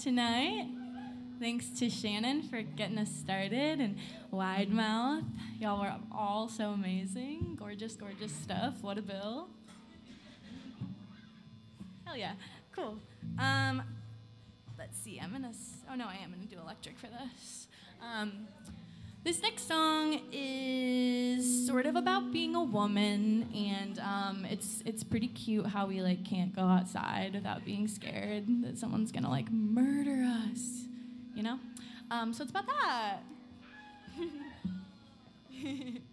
tonight. Thanks to Shannon for getting us started and Wide Mouth. Y'all were all so amazing. Gorgeous, gorgeous stuff. What a bill. Hell yeah. Cool. Um, let's see. I'm going to, oh no, I am going to do electric for this. Um, this next song is sort of about being a woman, and um, it's it's pretty cute how we like can't go outside without being scared that someone's gonna like murder us, you know. Um, so it's about that.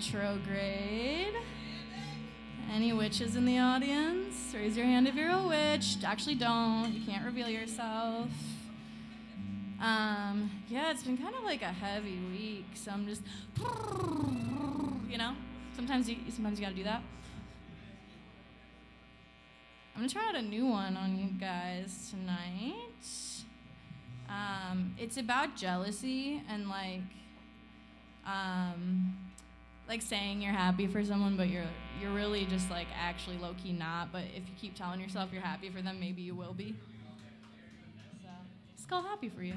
retrograde. Any witches in the audience? Raise your hand if you're a witch. Actually, don't. You can't reveal yourself. Um, yeah, it's been kind of like a heavy week, so I'm just, you know, sometimes you sometimes you gotta do that. I'm gonna try out a new one on you guys tonight. Um, it's about jealousy and like, um, like saying you're happy for someone, but you're you're really just like actually low key not. But if you keep telling yourself you're happy for them, maybe you will be. So it's called happy for you.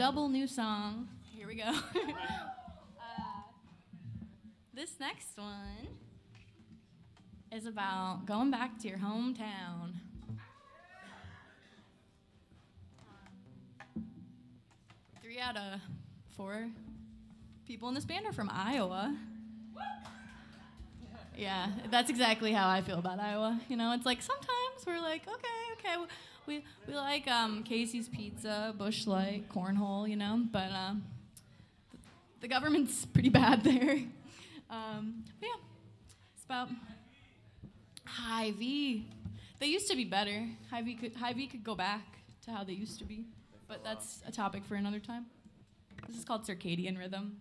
Double new song. Here we go. uh, this next one is about going back to your hometown. Three out of four people in this band are from Iowa. Yeah, that's exactly how I feel about Iowa. You know, it's like sometimes we're like, okay, okay, we we like um, Casey's Pizza, Busch Light, Cornhole, you know, but um, the government's pretty bad there. Um, but yeah, it's about Hy-Vee. They used to be better. Hy-Vee could Hy-Vee could go back to how they used to be, but that's a topic for another time. This is called circadian rhythm.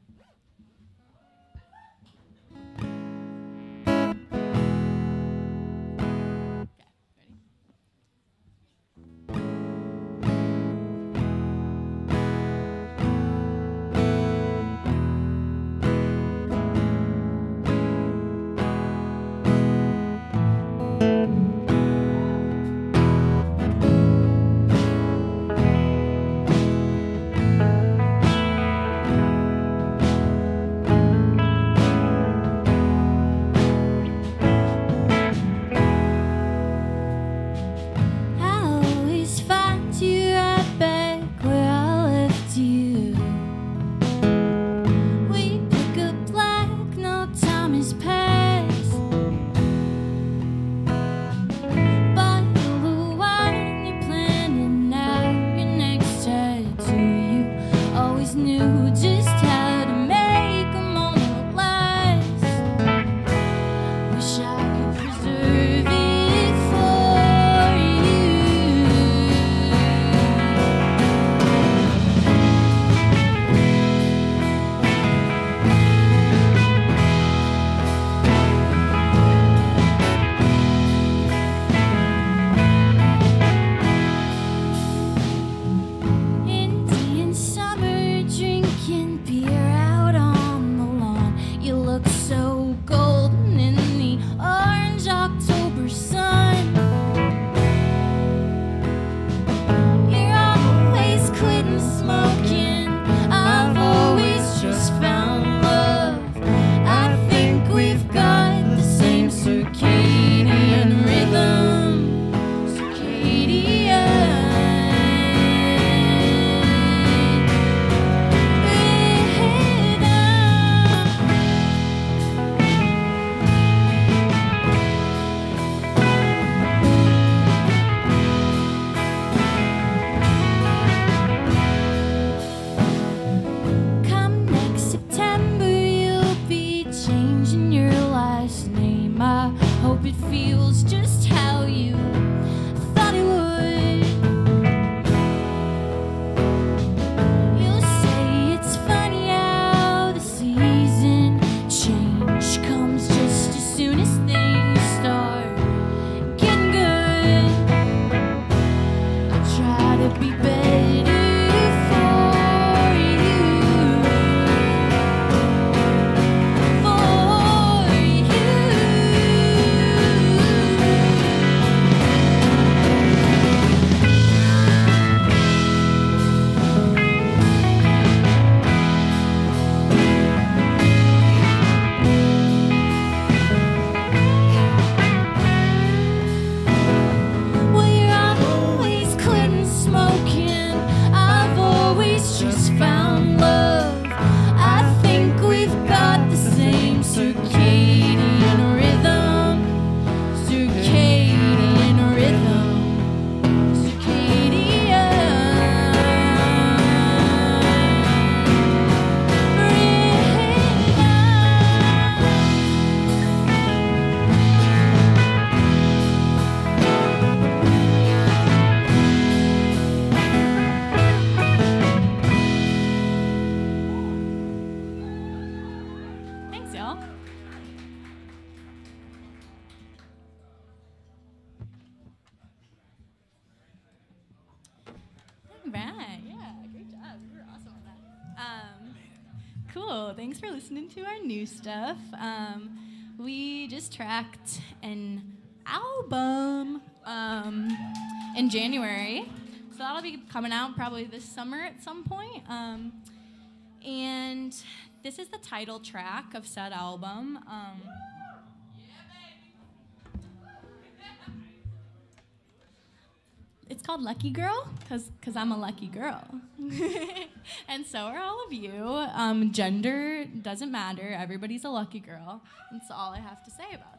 Tracked an album um, in January. so that'll be coming out probably this summer at some point. Um, and this is the title track of said album. Um, it's called Lucky Girl because cause I'm a lucky girl. and so are all of you. Um, gender doesn't matter, everybody's a lucky girl. That's all I have to say about that.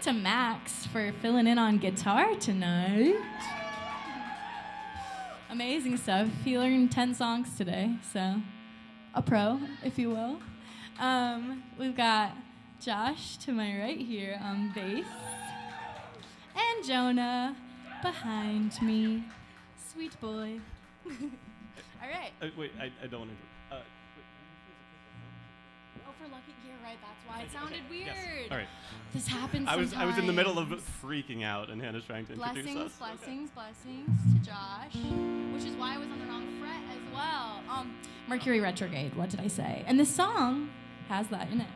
out to Max for filling in on guitar tonight. Amazing stuff. He learned 10 songs today, so a pro, if you will. Um, we've got Josh to my right here on bass, and Jonah behind me. Sweet boy. All right. Uh, wait, I, I don't want to. For lucky, you're right. That's why it sounded weird. yes, All right. This happens. I was I was in the middle of freaking out, and Hannah's trying to introduce blessings, us. blessings, blessings to Josh, which is why I was on the wrong fret as well. Um, Mercury retrograde. What did I say? And this song has that in it.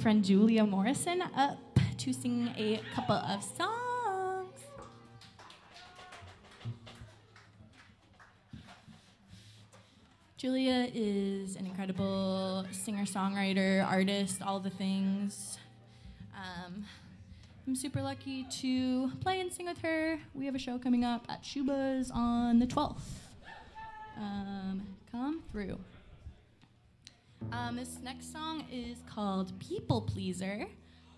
Friend Julia Morrison up to sing a couple of songs. Julia is an incredible singer, songwriter, artist, all the things. Um, I'm super lucky to play and sing with her. We have a show coming up at Schubas on the 12th. Um, come through. Um, this next song is called People Pleaser,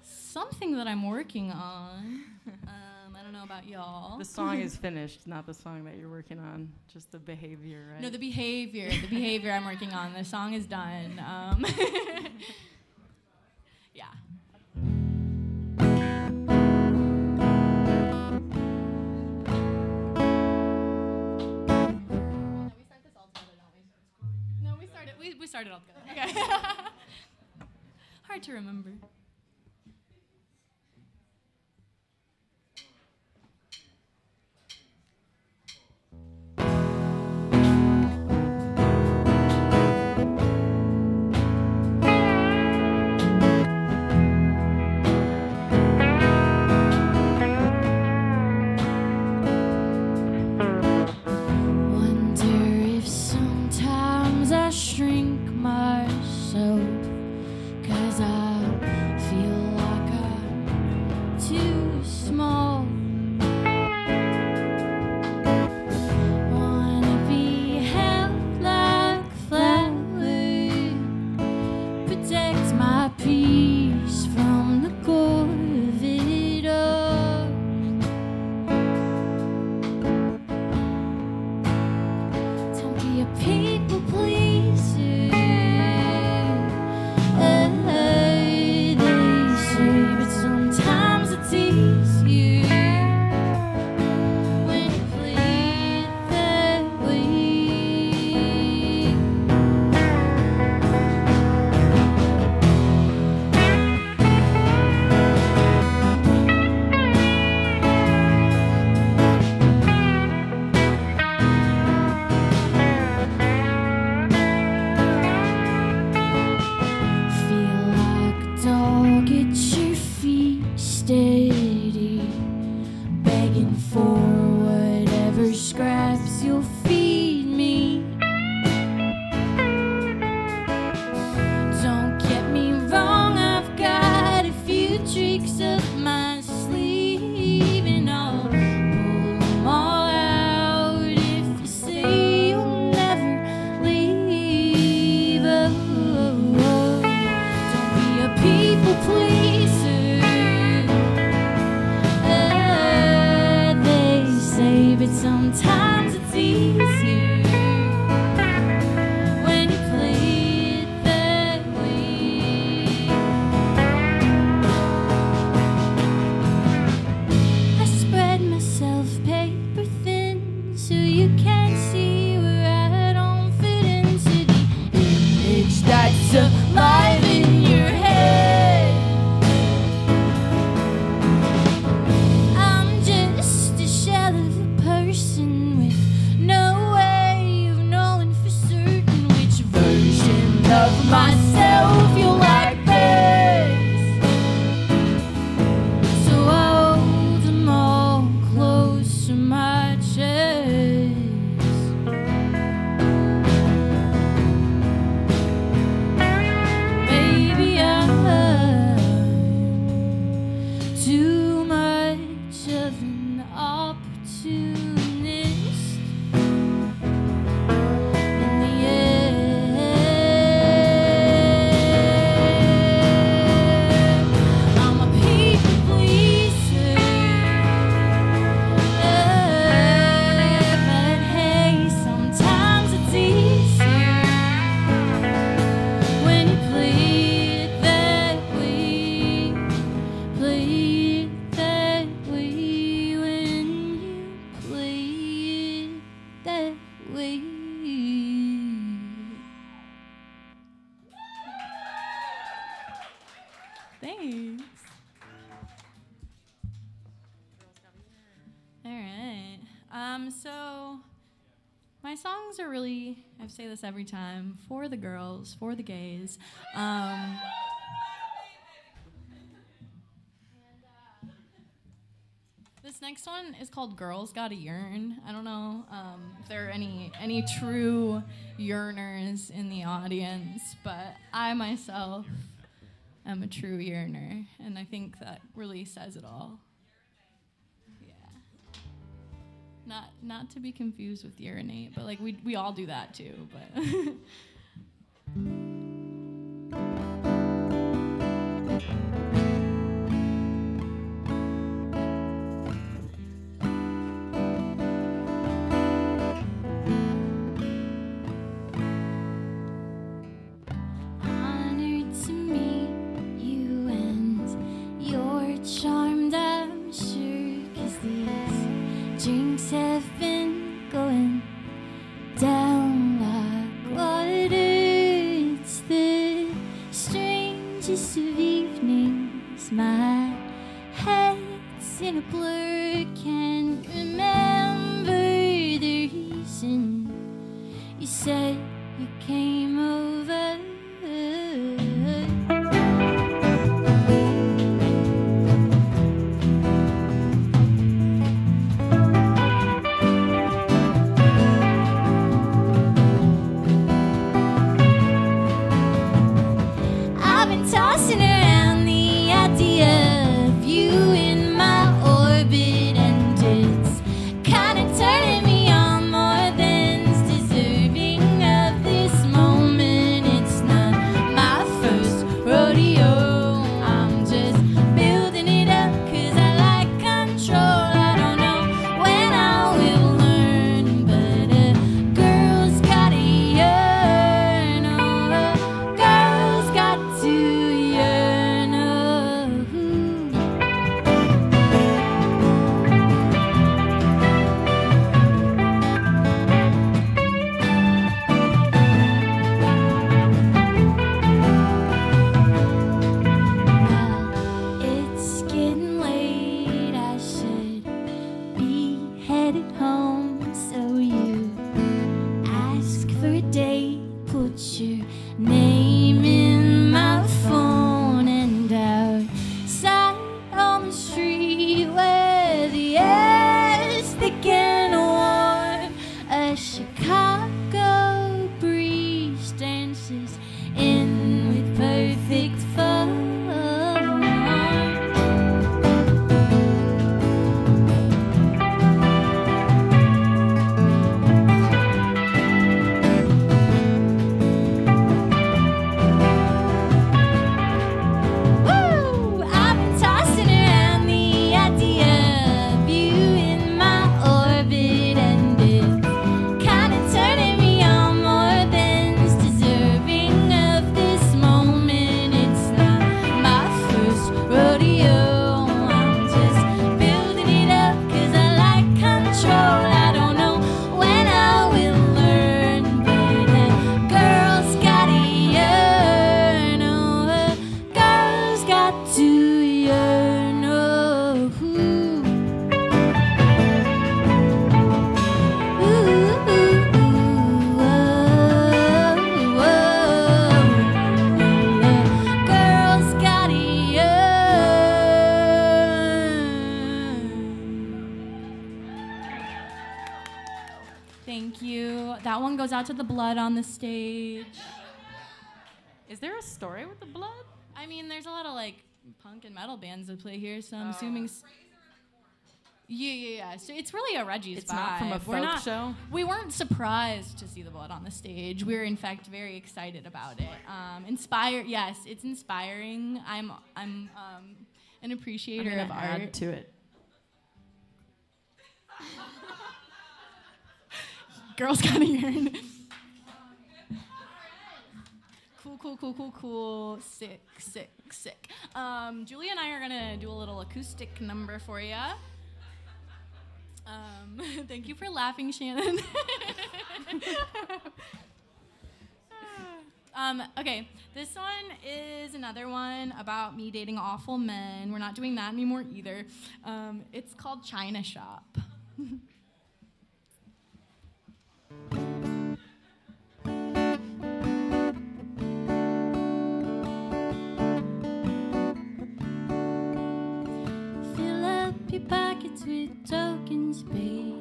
something that I'm working on. Um, I don't know about y'all. The song is finished, not the song that you're working on. Just the behavior, right? No, the behavior. The behavior I'm working on. The song is done. Um, yeah. We started. All together. Okay. Hard to remember. Songs are really, I say this every time, for the girls, for the gays. Um, This next one is called "Girls Gotta Yearn." I don't know um, if there are any any true yearners in the audience, but I myself am a true yearner, and I think that really says it all. Not not to be confused with urinate, but like we we all do that too, but. on the stage. Is there a story with the blood? I mean, there's a lot of like punk and metal bands that play here, so I'm Oh. assuming. Yeah, yeah, yeah. So it's really a Reggie's It's not from a vibe. We're folk not- show? We weren't surprised to see the blood on the stage. We were in fact very excited about it. Um, inspired, yes, it's inspiring. I'm, I'm um, an I'm appreciator gonna of add art. to it. Girls gotta yearn. Cool, cool, cool, cool. Sick, sick, sick. Um, Julie and I are gonna do a little acoustic number for you. Um, thank you for laughing, Shannon. um, okay, this one is another one about me dating awful men. We're not doing that anymore either. Um, it's called China Shop. with tokens, babe.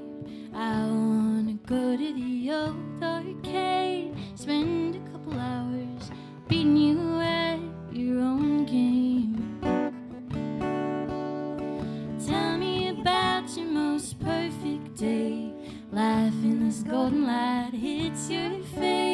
I wanna go to the old arcade, spend a couple hours beating you at your own game. Tell me about your most perfect day. Laughing as golden light hits your face.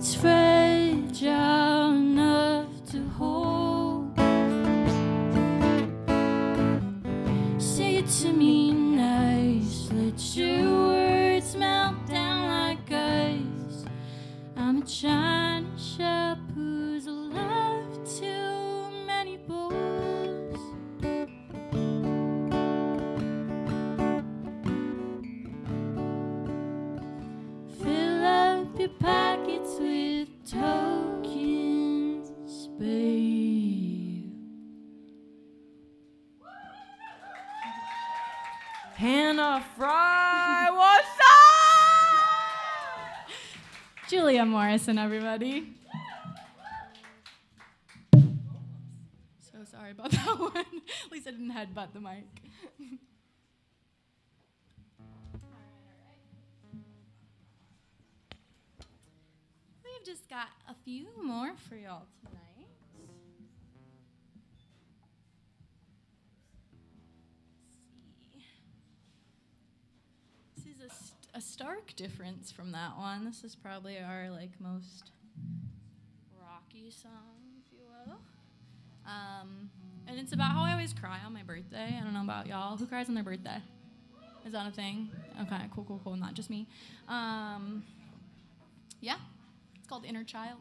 it's fresh. Morrison, everybody. So sorry about that one. At least I didn't headbutt the mic. We've just got a few more for y'all. difference from that one. This is probably our like most rocky song, if you will. Um, and it's about how I always cry on my birthday. I don't know about y'all. Who cries on their birthday? Is that a thing? Okay, cool, cool, cool. Not just me. Um, yeah, it's called Inner Child.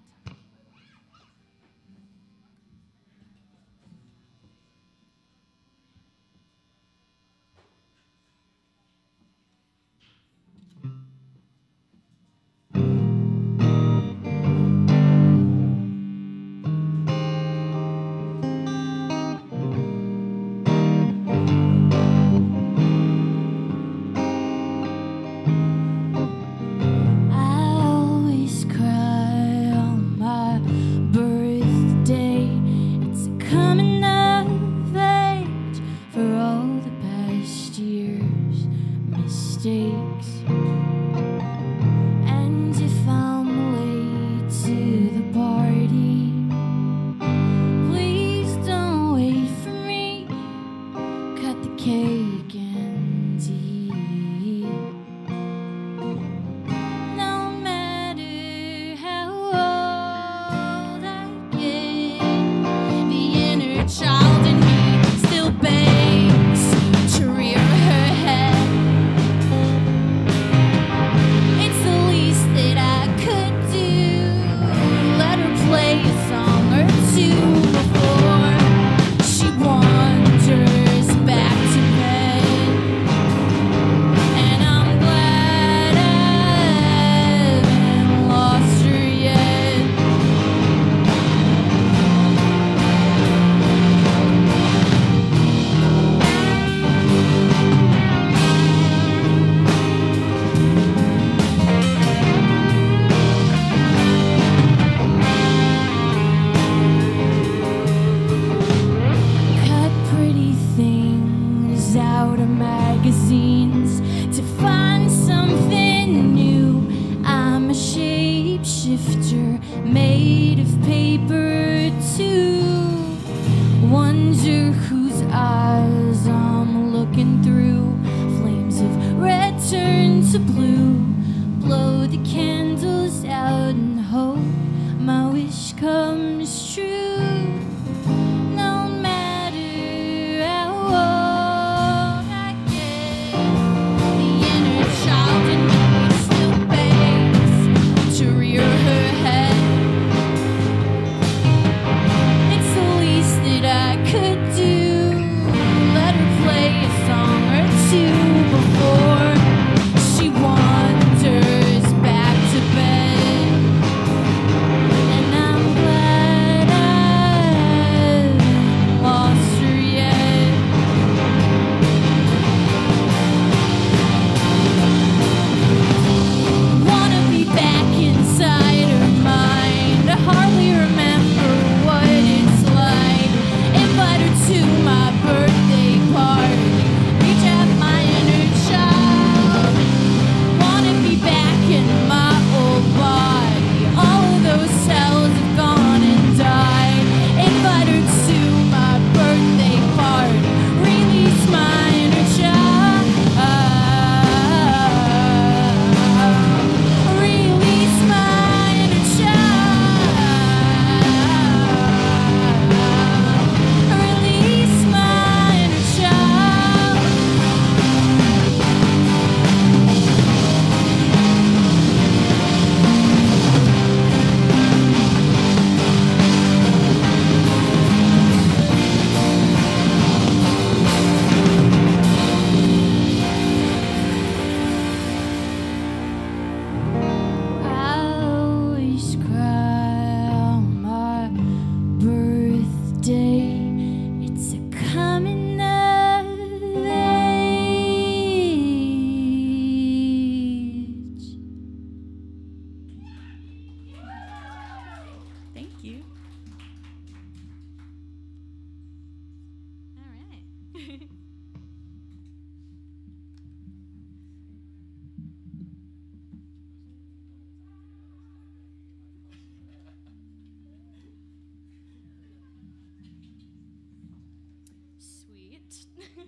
Sweet.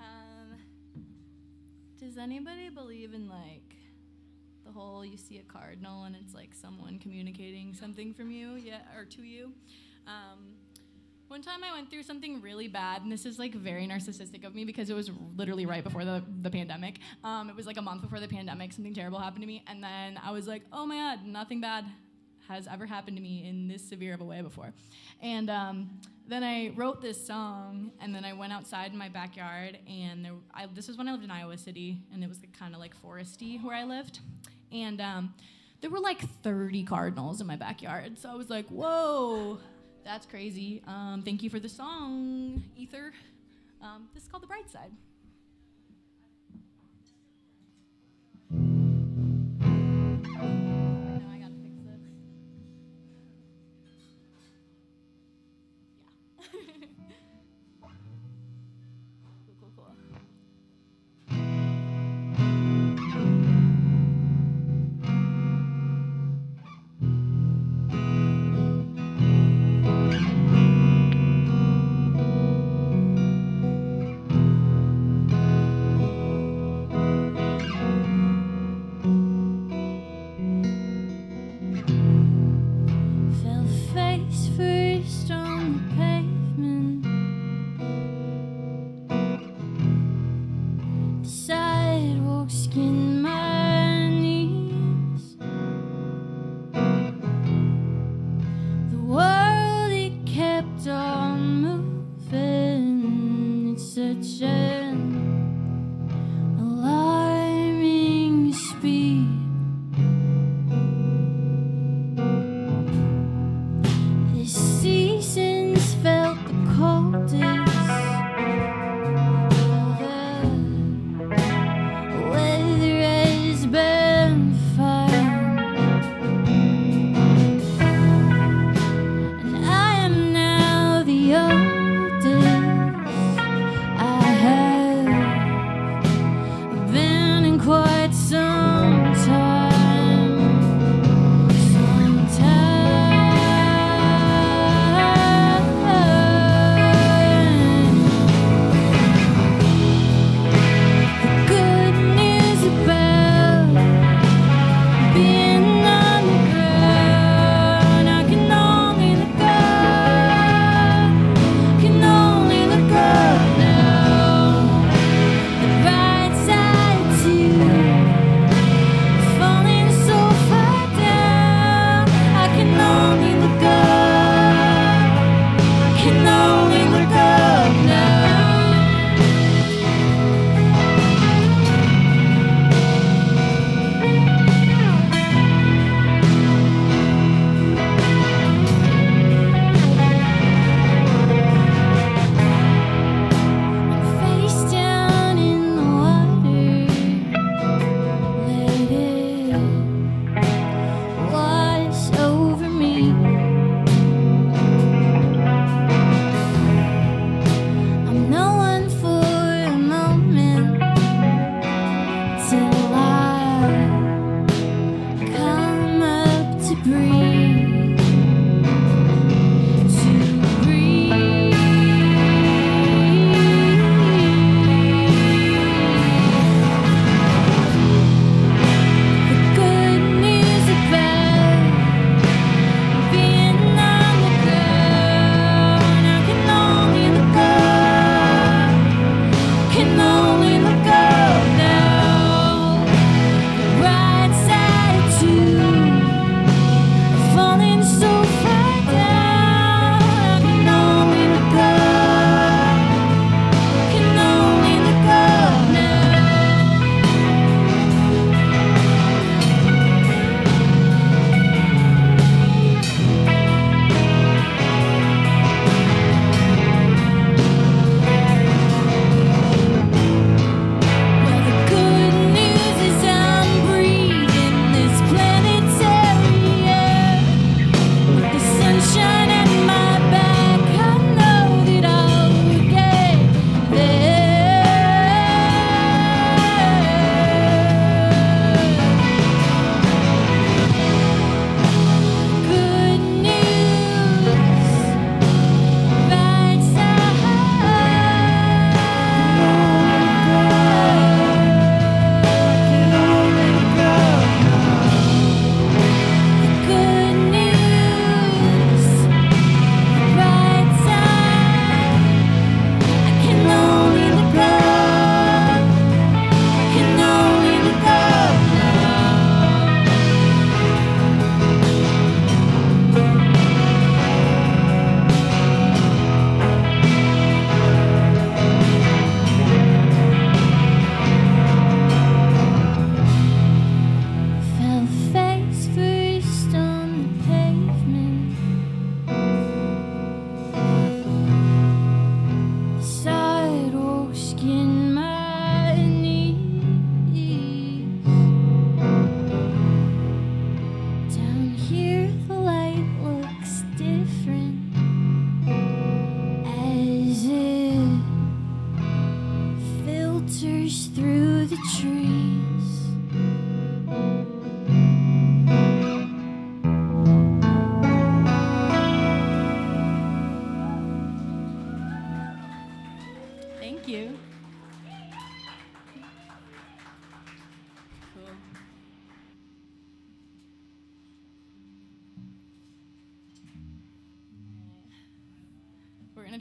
um, does anybody believe in like the whole you see a cardinal and it's like someone communicating something from you, yeah, or to you? Um, one time I went through something really bad, and this is like very narcissistic of me because it was literally right before the, the pandemic. Um, it was like a month before the pandemic, something terrible happened to me, and then I was like, oh my god, nothing bad has ever happened to me in this severe of a way before. And um, then I wrote this song, and then I went outside in my backyard, and there, I, this was when I lived in Iowa City, and it was kind of like foresty where I lived, and um, there were like 30 cardinals in my backyard. So I was like, whoa, that's crazy. Um, thank you for the song, Ether. Um, this is called The Bright Side.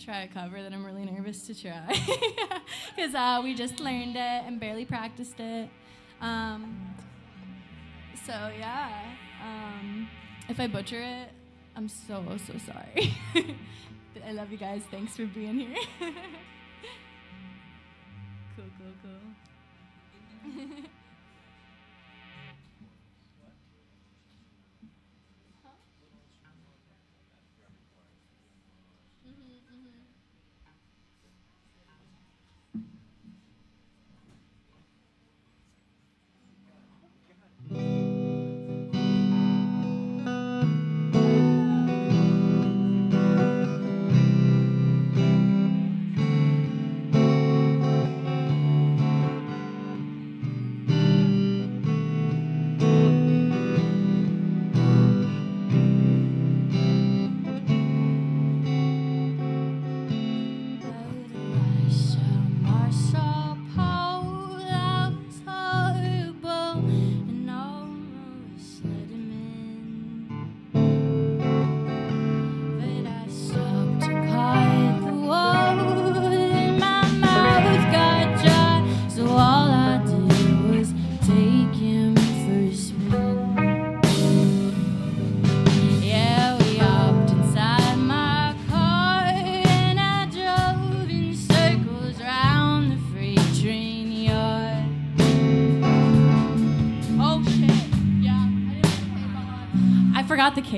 Try a cover that I'm really nervous to try because uh, we just learned it and barely practiced it. Um, so yeah, um, if I butcher it, I'm so so sorry. But I love you guys. Thanks for being here. cool, cool, cool.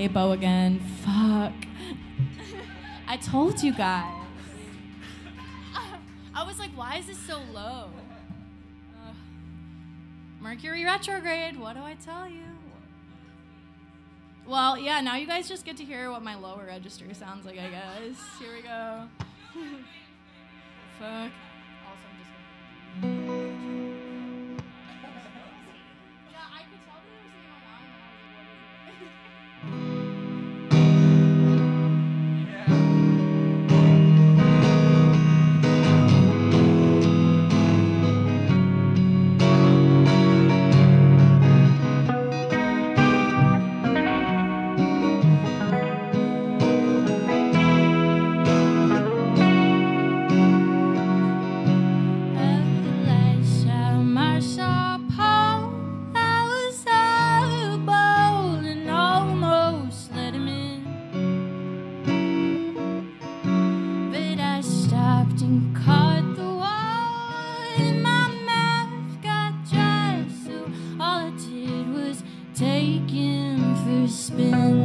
Capo again. Fuck. I told you guys. I was like, why is this so low? Ugh. Mercury retrograde. What do I tell you? Well, yeah. Now you guys just get to hear what my lower register sounds like. I guess. Here we go. Fuck. Spin.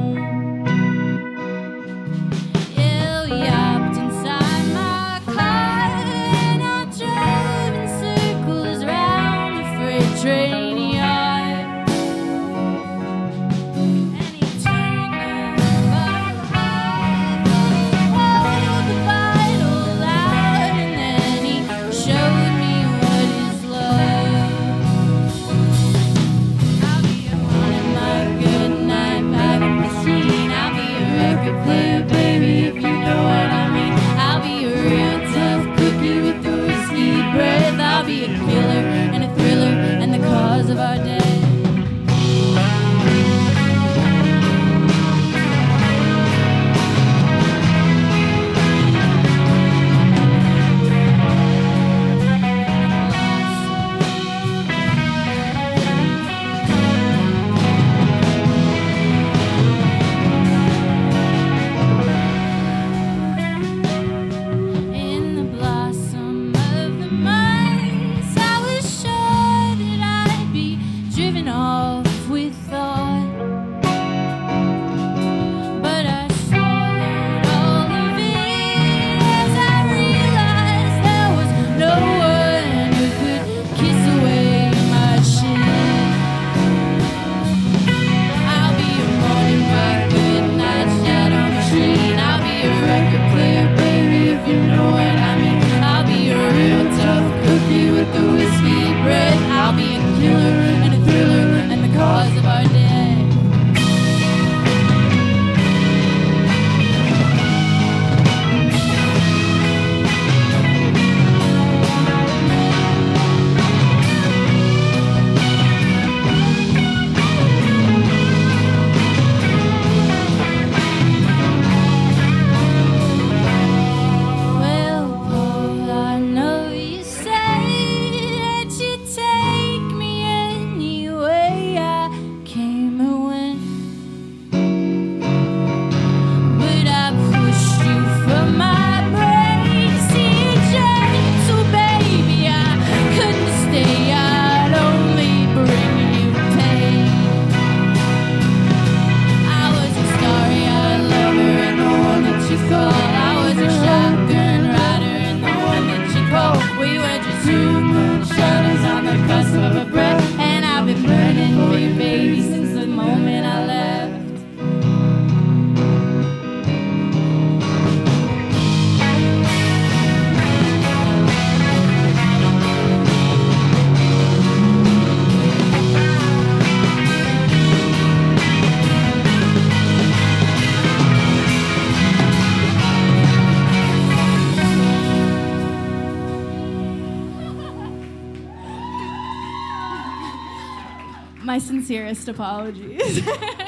Sincerest apologies.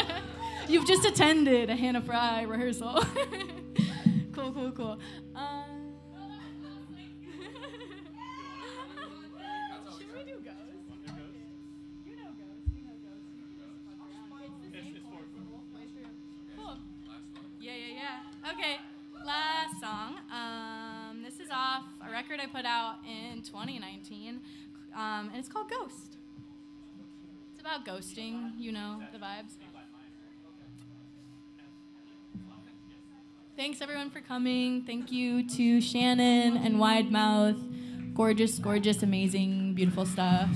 You've just attended a Hannah Frey rehearsal. cool, cool, cool. Um, should we do Ghost? You know Ghost. You know Ghost. Cool. Yeah, yeah, yeah. Okay, last song. Um, this is off a record I put out in 2019, um, and it's called Ghost. About ghosting, you know, the vibes. Thanks everyone for coming. Thank you to Shannon and Wide Mouth. Gorgeous, gorgeous, amazing, beautiful stuff.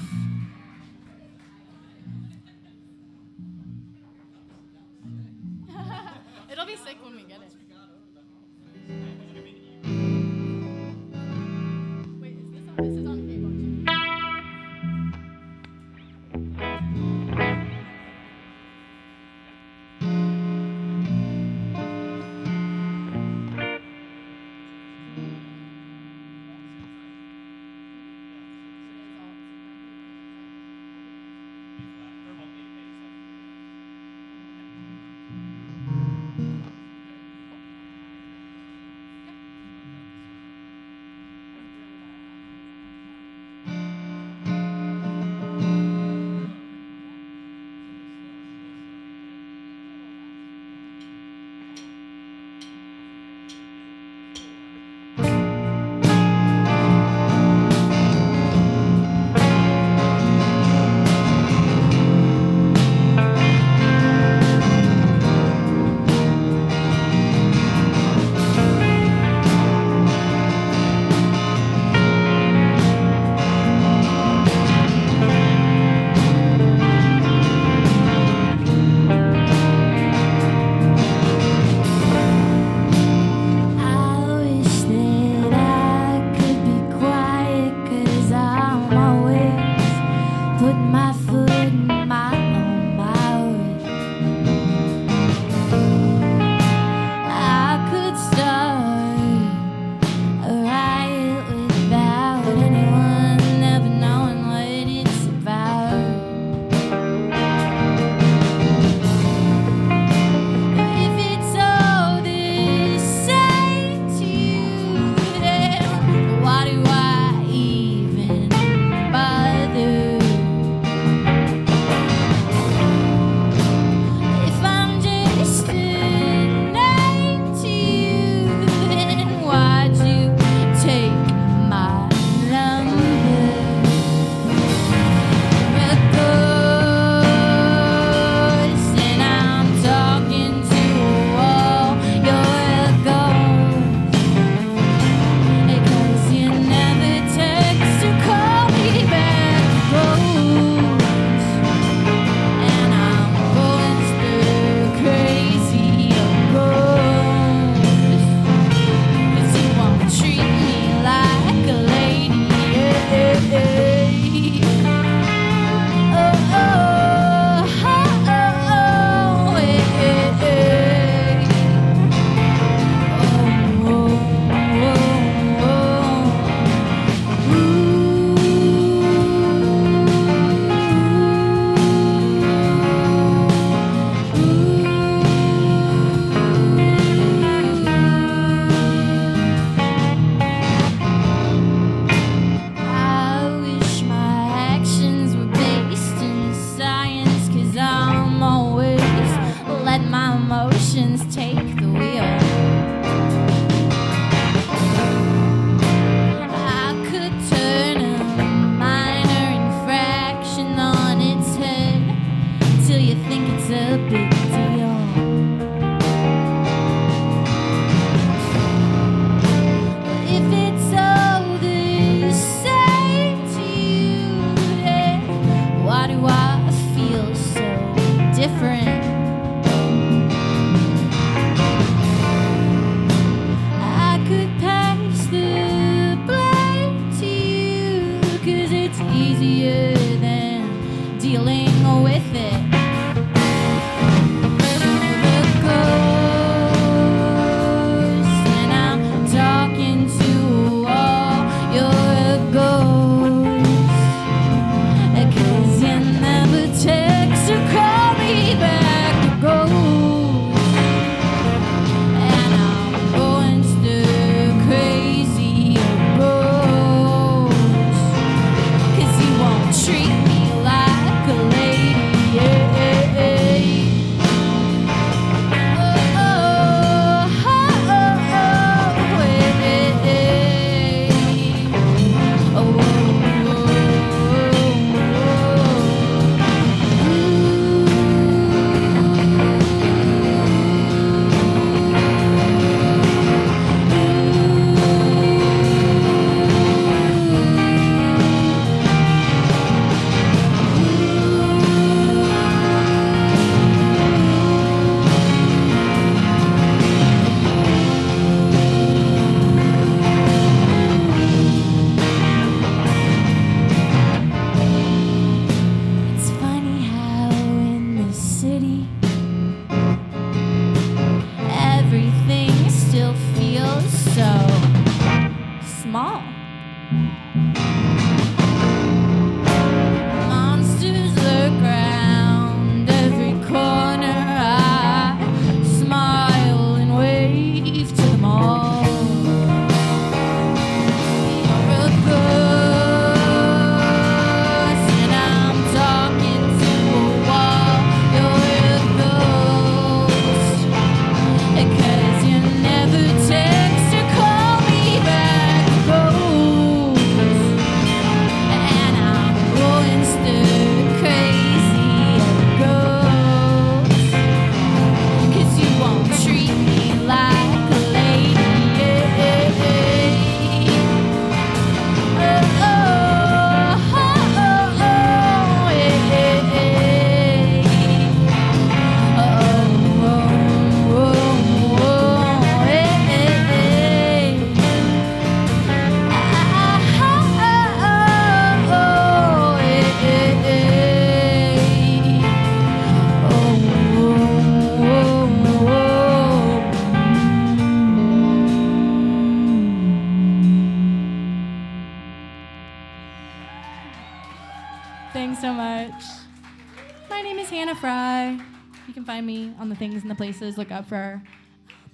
always look out for our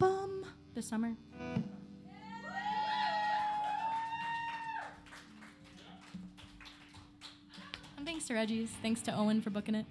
album this summer. And thanks to Reggie's. Thanks to Owen for booking it.